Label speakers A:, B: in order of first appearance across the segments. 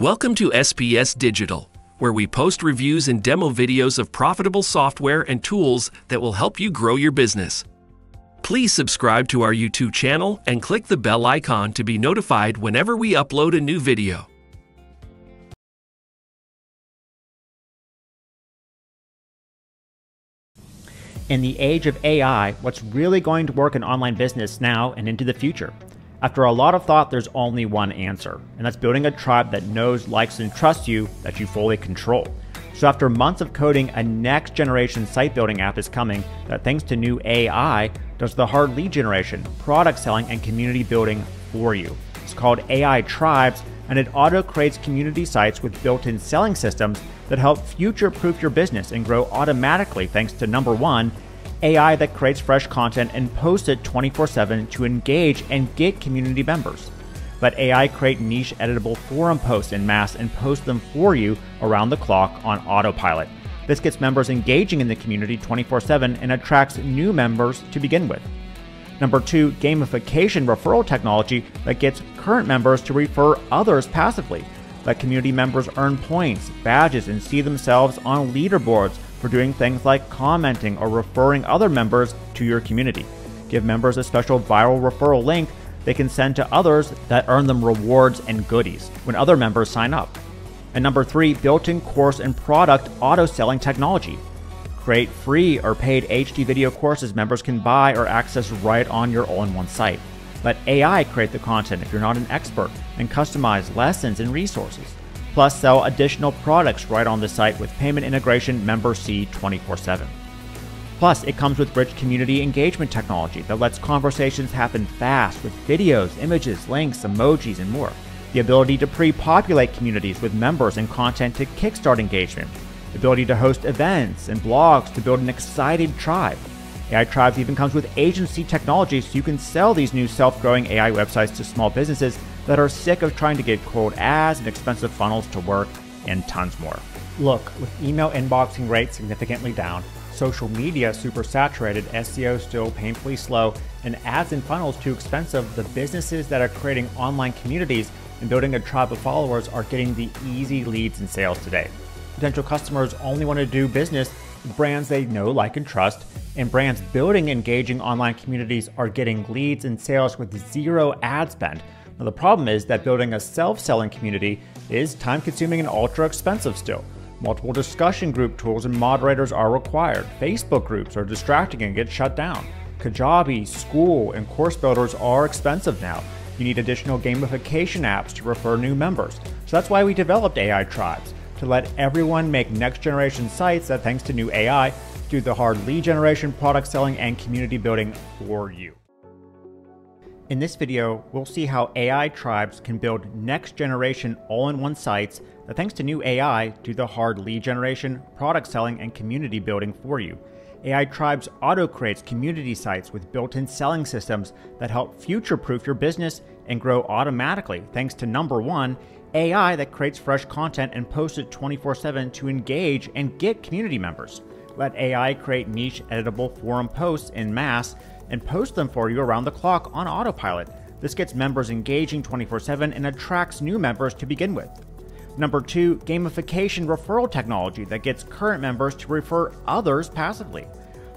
A: Welcome to SPS Digital, where we post reviews and demo videos of profitable software and tools that will help you grow your business. Please subscribe to our YouTube channel and click the bell icon to be notified whenever we upload a new video.
B: In the age of AI, what's really going to work in online business now and into the future? After a lot of thought, there's only one answer, and that's building a tribe that knows, likes, and trusts you that you fully control. So, after months of coding, a next generation site building app is coming that, thanks to new AI, does the hard lead generation, product selling, and community building for you. It's called AI Tribes, and it auto creates community sites with built in selling systems that help future proof your business and grow automatically thanks to number one, AI that creates fresh content and posts it 24 7 to engage and get community members. Let AI create niche editable forum posts in mass and post them for you around the clock on autopilot. This gets members engaging in the community 24 7 and attracts new members to begin with. Number two, gamification referral technology that gets current members to refer others passively. Let community members earn points, badges, and see themselves on leaderboards for doing things like commenting or referring other members to your community. Give members a special viral referral link they can send to others that earn them rewards and goodies when other members sign up. And number three, built in course and product auto selling technology. Create free or paid HD video courses members can buy or access right on your all in one site. Let AI create the content if you're not an expert and customize lessons and resources. Plus, sell additional products right on the site with payment integration member C 24 7. Plus, it comes with rich community engagement technology that lets conversations happen fast with videos, images, links, emojis, and more. The ability to pre populate communities with members and content to kickstart engagement. The ability to host events and blogs to build an excited tribe. AI Tribes even comes with agency technology so you can sell these new self growing AI websites to small businesses that are sick of trying to get cold ads and expensive funnels to work, and tons more. Look, with email inboxing rates significantly down, social media super saturated, SEO still painfully slow, and ads and funnels too expensive, the businesses that are creating online communities and building a tribe of followers are getting the easy leads and sales today. Potential customers only want to do business with brands they know, like, and trust, and brands building engaging online communities are getting leads and sales with zero ad spend now, the problem is that building a self selling community is time consuming and ultra expensive still. Multiple discussion group tools and moderators are required. Facebook groups are distracting and get shut down. Kajabi, Skool, and course builders are expensive now. You need additional gamification apps to refer new members. So that's why we developed AI Tribes to let everyone make next generation sites that, thanks to new AI, do the hard lead generation, product selling, and community building for you. In this video, we'll see how AI tribes can build next generation all in one sites that, thanks to new AI, do the hard lead generation, product selling, and community building for you. AI Tribes auto creates community sites with built in selling systems that help future proof your business and grow automatically, thanks to number one, AI that creates fresh content and posts it 24 7 to engage and get community members. Let AI create niche editable forum posts in mass and post them for you around the clock on autopilot. This gets members engaging 24 7 and attracts new members to begin with. Number two, gamification referral technology that gets current members to refer others passively.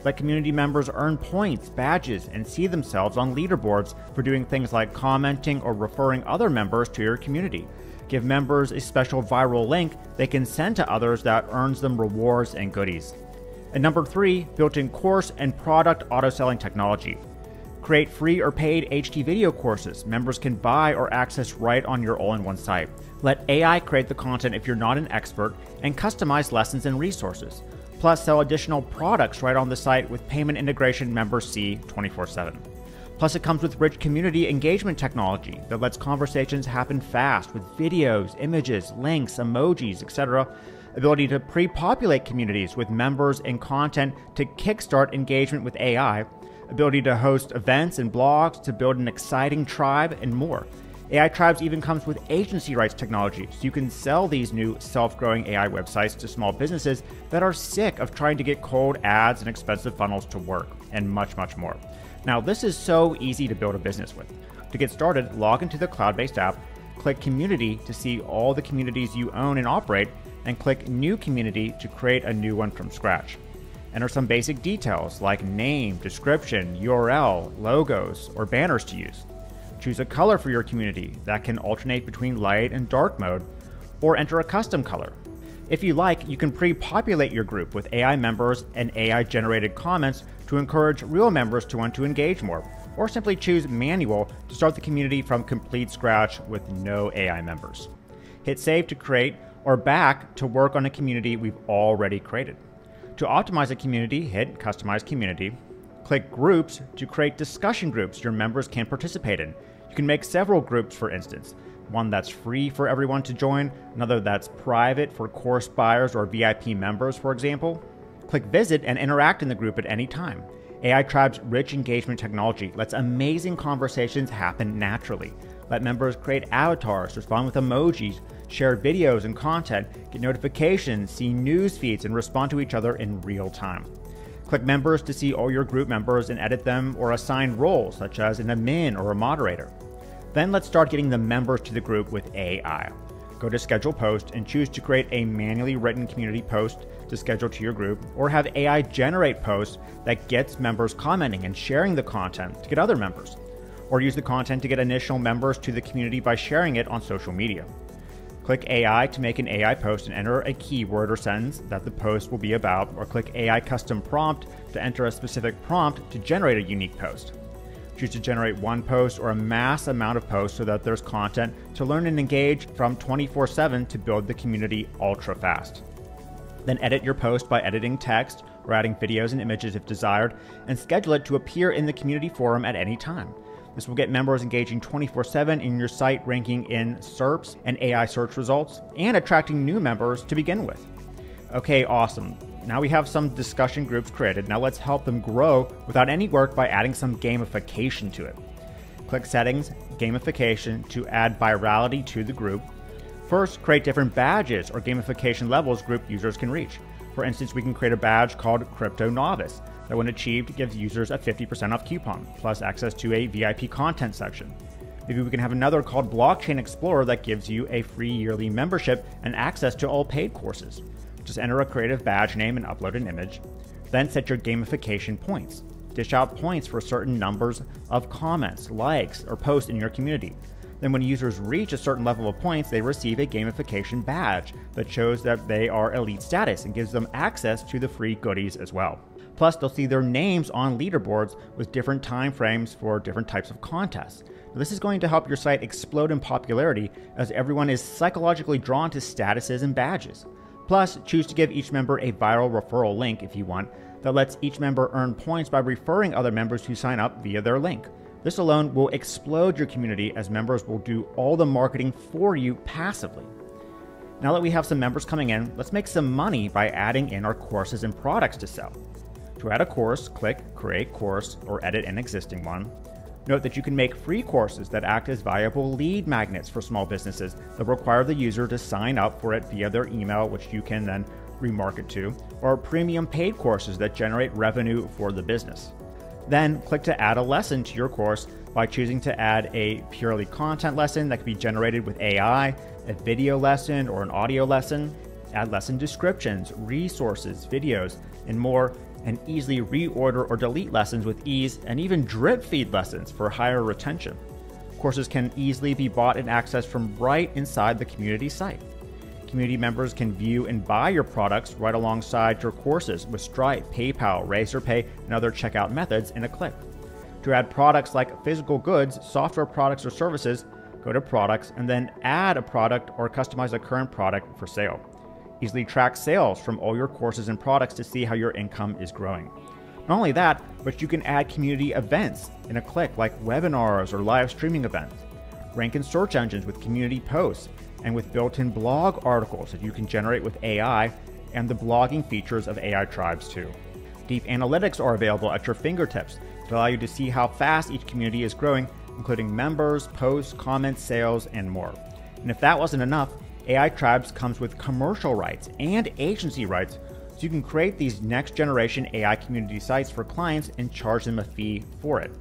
B: Let community members earn points, badges, and see themselves on leaderboards for doing things like commenting or referring other members to your community. Give members a special viral link they can send to others that earns them rewards and goodies. And number three, built in course and product auto selling technology. Create free or paid HD video courses members can buy or access right on your all in one site. Let AI create the content if you're not an expert and customize lessons and resources. Plus, sell additional products right on the site with payment integration member C 24 7. Plus, it comes with rich community engagement technology that lets conversations happen fast with videos, images, links, emojis, etc ability to pre populate communities with members and content to kickstart engagement with AI, ability to host events and blogs to build an exciting tribe, and more. AI Tribes even comes with agency rights technology, so you can sell these new self growing AI websites to small businesses that are sick of trying to get cold ads and expensive funnels to work, and much, much more. Now, this is so easy to build a business with. To get started, log into the cloud based app click Community to see all the communities you own and operate, and click New Community to create a new one from scratch. Enter some basic details like name, description, URL, logos, or banners to use. Choose a color for your community that can alternate between light and dark mode, or enter a custom color. If you like, you can pre populate your group with AI members and AI generated comments to encourage real members to want to engage more, or simply choose manual to start the community from complete scratch with no AI members. Hit save to create or back to work on a community we've already created. To optimize a community, hit Customize Community. Click Groups to create discussion groups your members can participate in. You can make several groups, for instance one that's free for everyone to join, another that's private for course buyers or VIP members, for example. Click Visit and interact in the group at any time. AI Tribe's rich engagement technology lets amazing conversations happen naturally. Let members create avatars, respond with emojis, share videos and content, get notifications, see news feeds, and respond to each other in real time. Click members to see all your group members and edit them or assign roles, such as an admin or a moderator. Then let's start getting the members to the group with AI. Go to Schedule Post and choose to create a manually written community post to schedule to your group, or have AI generate posts that gets members commenting and sharing the content to get other members, or use the content to get initial members to the community by sharing it on social media. Click AI to make an AI post and enter a keyword or sentence that the post will be about, or click AI Custom Prompt to enter a specific prompt to generate a unique post. Choose to generate one post or a mass amount of posts so that there's content to learn and engage from 24 7 to build the community ultra fast. Then edit your post by editing text or adding videos and images if desired, and schedule it to appear in the community forum at any time. This will get members engaging 24 7 in your site, ranking in SERPs and AI search results, and attracting new members to begin with. Okay, awesome. Now we have some discussion groups created. Now let's help them grow without any work by adding some gamification to it. Click Settings, Gamification to add virality to the group. First, create different badges or gamification levels group users can reach. For instance, we can create a badge called Crypto Novice that, when achieved, gives users a 50% off coupon, plus access to a VIP content section. Maybe we can have another called Blockchain Explorer that gives you a free yearly membership and access to all paid courses. Just enter a creative badge name and upload an image. Then set your gamification points. Dish out points for certain numbers of comments, likes, or posts in your community. Then, when users reach a certain level of points, they receive a gamification badge that shows that they are elite status and gives them access to the free goodies as well. Plus, they'll see their names on leaderboards with different time frames for different types of contests. Now, this is going to help your site explode in popularity as everyone is psychologically drawn to statuses and badges. Plus, choose to give each member a viral referral link if you want that lets each member earn points by referring other members who sign up via their link. This alone will explode your community as members will do all the marketing for you passively. Now that we have some members coming in, let's make some money by adding in our courses and products to sell. To add a course, click Create Course or edit an existing one. Note that you can make free courses that act as valuable lead magnets for small businesses that require the user to sign up for it via their email, which you can then remarket to, or premium paid courses that generate revenue for the business. Then click to add a lesson to your course by choosing to add a purely content lesson that can be generated with AI, a video lesson, or an audio lesson. Add lesson descriptions, resources, videos, and more and easily reorder or delete lessons with ease, and even drip feed lessons for higher retention. Courses can easily be bought and accessed from right inside the community site. Community members can view and buy your products right alongside your courses with Stripe, PayPal, Razorpay, and other checkout methods in a click. To add products like physical goods, software products, or services, go to Products and then add a product or customize a current product for sale. Easily track sales from all your courses and products to see how your income is growing. Not only that, but you can add community events in a click like webinars or live streaming events. Rank in search engines with community posts and with built in blog articles that you can generate with AI and the blogging features of AI Tribes too. Deep analytics are available at your fingertips to allow you to see how fast each community is growing, including members, posts, comments, sales, and more. And if that wasn't enough, AI Tribes comes with commercial rights and agency rights, so you can create these next generation AI community sites for clients and charge them a fee for it.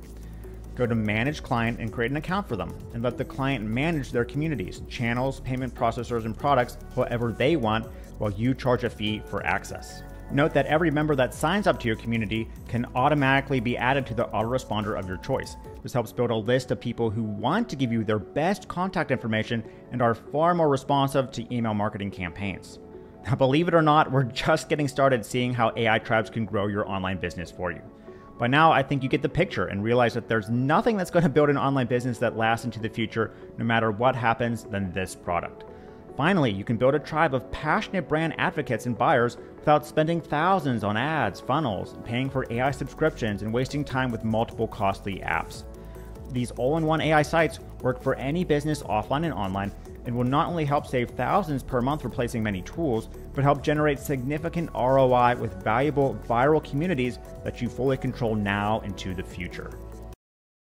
B: Go to Manage Client and create an account for them, and let the client manage their communities, channels, payment processors, and products however they want, while you charge a fee for access. Note that every member that signs up to your community can automatically be added to the autoresponder of your choice. This helps build a list of people who want to give you their best contact information and are far more responsive to email marketing campaigns. Now, believe it or not, we're just getting started seeing how AI tribes can grow your online business for you. By now, I think you get the picture and realize that there's nothing that's going to build an online business that lasts into the future, no matter what happens, than this product. Finally, you can build a tribe of passionate brand advocates and buyers without spending thousands on ads, funnels, paying for AI subscriptions, and wasting time with multiple costly apps. These all in one AI sites work for any business offline and online and will not only help save thousands per month replacing many tools, but help generate significant ROI with valuable viral communities that you fully control now into the future.